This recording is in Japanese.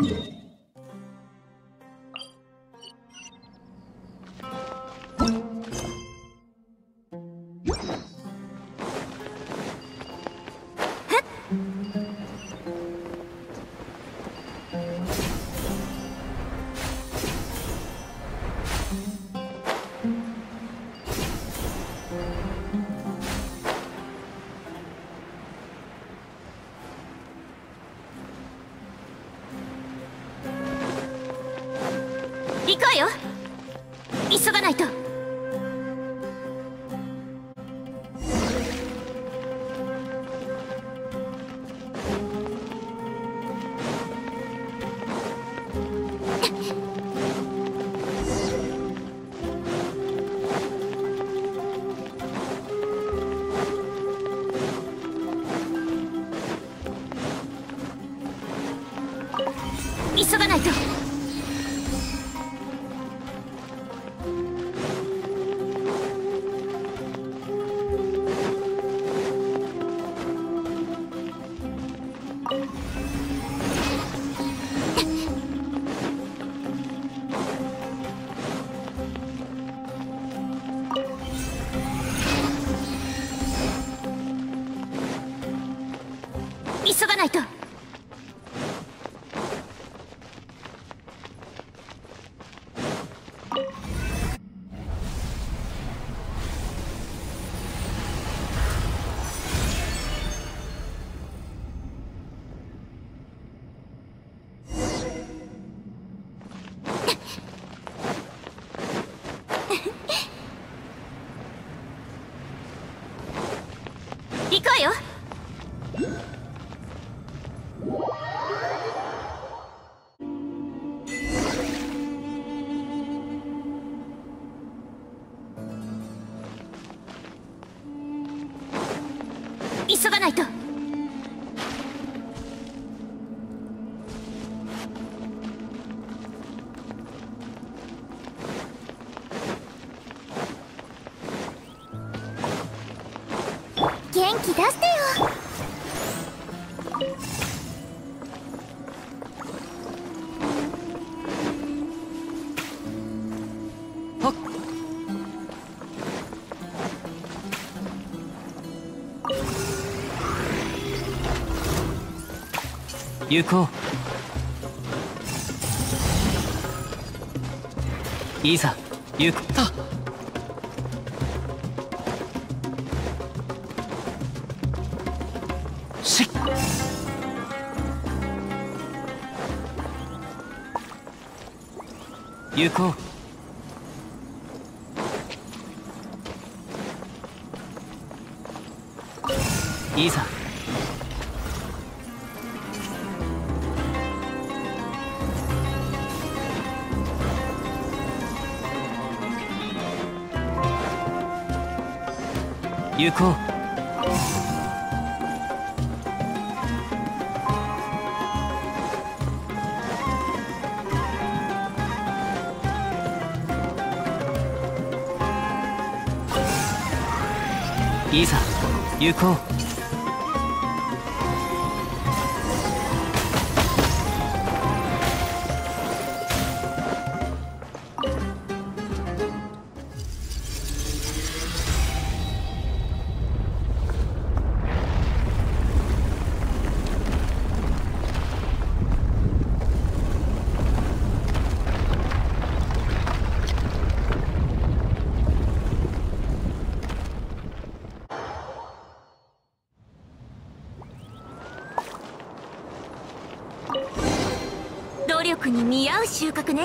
Yeah. 行くわよ。急がないと。急がないと。よ。急がないと。元気出してよはっ。行こういざ行くたし行こう。いざ。行こう。いざ行こう。努力に見合う収穫ね。